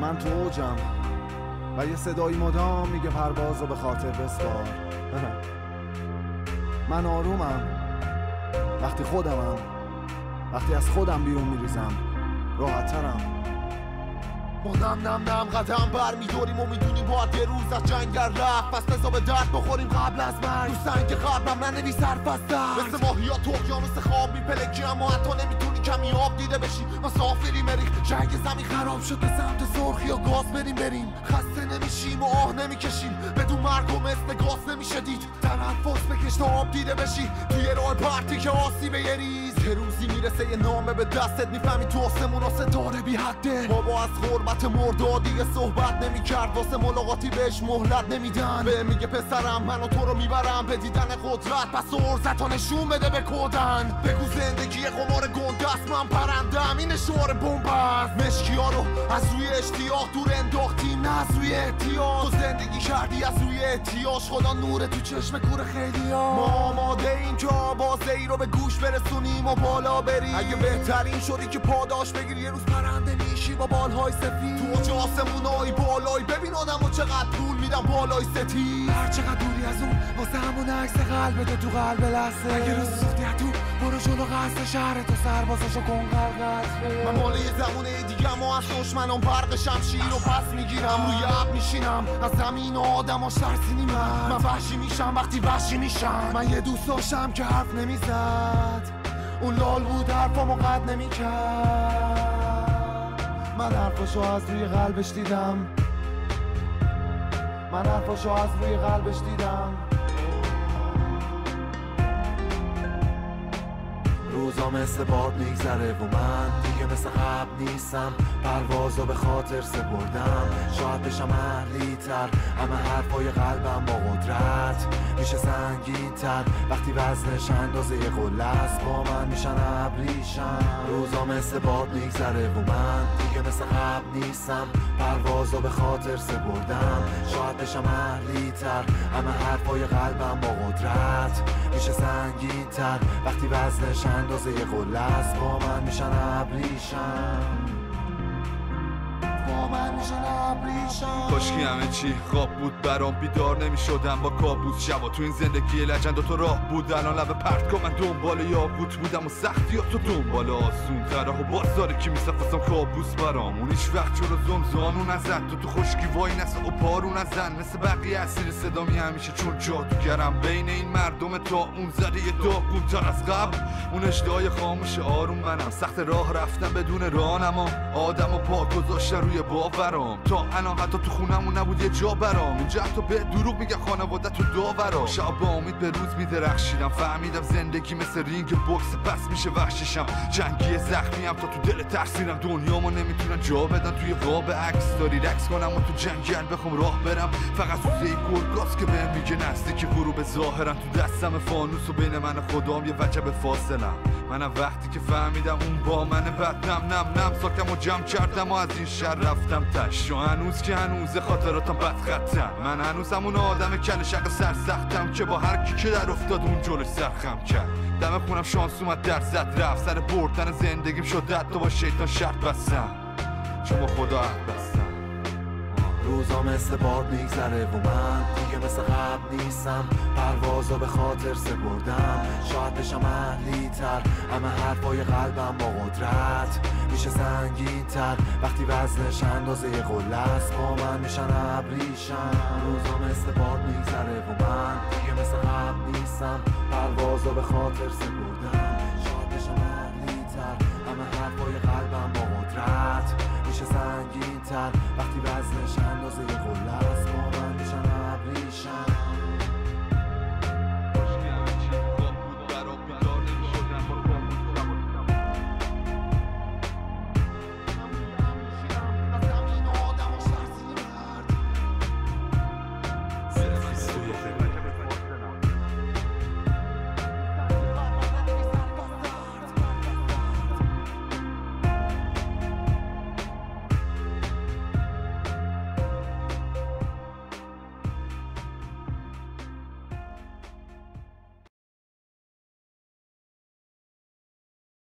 من تو اوجم. و یه صدایی مدام میگه پرواز رو به خاطر بسپار. من آرومم. وقتی خودمم. وقتی از خودم بیرون میریزم. راحتترم. ما نم نم قدم بر میداریم و می‌دونیم باید یه روز از جنگل رفت. پس بزا به درد بخوریم قبل از مرگ. رو سنگ قلبم ننویس حرف از مثل ماهیات اقیانوس خواب میپلکی اما حتی نمی‌تونی کمی آب دیده بشی. مسافری مریخ جنگ زمین خراب شد به سمت سرخی یا گاز بریم بریم. خسته نمیشیم و آه نمی‌کشیم. بدون مرگ و مثل گاز نمیشه دید تنفس بکش تا آب دیده بشی. توی راه پرتی که آسیب یه ریز. یه روزی می‌رسه یه نامه به دستت می‌فهمی تو آسمون و ستاره بی حده. بابا از حرمت مرداد دیگه صحبت نمی‌کرد. واسه ملاقاتی بهش مهلت نمیدن. به میگه پسرم منو تو رو می‌برم. به دیدن قدرت پس ارزتا نشون بده به کودن. بگو زندگی قمار گنده است من پرندم. این شعار بمب است مشکی ها رو از روی اشتیاق دور انداختی نه از روی احتیاط. تو زندگی کردی از روی احتیاج خدا نور تو چشم کور خیلی ها ما آماده این که آوازه ای رو به گوش برسونیم و بالا بریم. اگه بهترین شدی که پاداش بگیری یه روز پرنده میشی با بالهای سفید. تو اوج آسمونای بالای ببین آدمو چقدر طول میدم بالای ستی هر چقدر دوری از اون واسه همون عکس قلب تو قلب لحظه. اگه روز سوختی تو برو جلو قصد شهر تو سربازاشو کن قلقت من مال یه زمونه دیگه ما از دشمنان برق شمشیر رو پس می‌گیرم. روی عب میشینم از زمین و آدم ها شرسی من من وحشی میشم وقتی وحشی میشم. من یه دوست داشتم که حرف نمی‌زد. اون لال بود حرفامو قد نمی‌کرد. من حرفاشو از روی قلبش دیدم. من حرفاشو از روی قلبش دیدم. روزا مثل باد میگذره و من دیگه مثل قبل نیستم. پروازو به خاطر سپردم. شاید بشم اهلی تر همه حرفای قلبم با قدرت میشه سنگین تر وقتی وزنش اندازه یه است با من میشن ابریشم. روزا مثل باد میگذره و من دیگه مثل قبل نیستم. پروازو به خاطر سپردم. شاید بشم اهلی تر همه حرفای قلبم با قدرت میشه سنگین تر وقتی وزنش اندازه یه قله با من میشن ابریشم. با همه چی خواب بود برام بیدار نمی شدم با کابوس شبا تو این زندگی لجند تو راه بود. الان لب پرت کن. من دنبال یاقوت بودم و سختی ها تو دنبال آسون تره و بازاری که میسفستم کابوس برام. اون هیچ وقت چرا زمزانو نزد. تو تو خشکی وای نسه و پارو نزن. مثل بقیه اسیر صدامی همیشه چون جادوگرم. بین این مردم تا اون زده یه داغون تر از قبل. اون اشتهای خاموش آروم منم سخت راه رفتم بدون رانما آدم و پا گذاشتن روی باورام تا الان حتی تو خونمون نبود یه جا برام. اینجا حتی به دروغ میگه خانواده تو داورا. شب با امید به روز میدرخشیدم. فهمیدم زندگی مثل رینگ بوکس پس میشه وحشیشم. جنگی زخمیم تا تو دل ترسیرم دنیامو نمی‌تونن جا بدن. توی قاب عکس داری. رکس کنم و تو جنگل بخوام راه برم. فقط سوزه گرگاس که بهم میگه نزدیک غروب ظاهرم. تو دستم فانوس و بین من خدام یه وجب فاصلم. منم وقتی که فهمیدم اون با من بد نم نم نم و جمع کردم و از این شهر رفتم تش. و هنوز که هنوز خاطراتم بد خطم من هنوزم اون آدم کل شق سرسختم که با هر کی که در افتاد اون جلوش سرخم کرد. دم خونم شانس اومد در زد رفت. سر بردن زندگیم شد حتی با شیطان شرط بستم. با خدا عهد روزا مثل باد میگذره و من دیگه مثل قبل نیستم. پروازا به خاطر سپردم. شاید بشم اهلی تر همه حرفای قلبم با قدرت میشه سنگین تر وقتی وزنش اندازه قله است با من میشن ابریشم. روزا مثل باد میگذره و من دیگه مثل قبل نیستم. پروازا به خاطر سپردم. شاید بشم اهلی تر همه تر. وقتی وزنش اندازه یه قلب